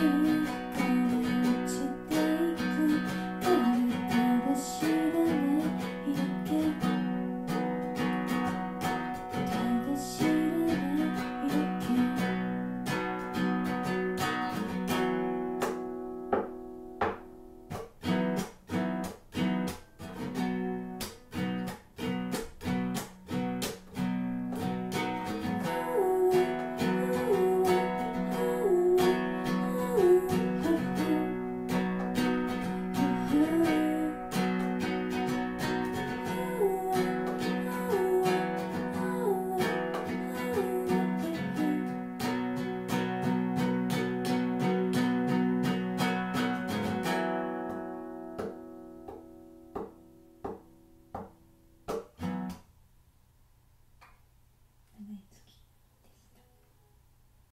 you.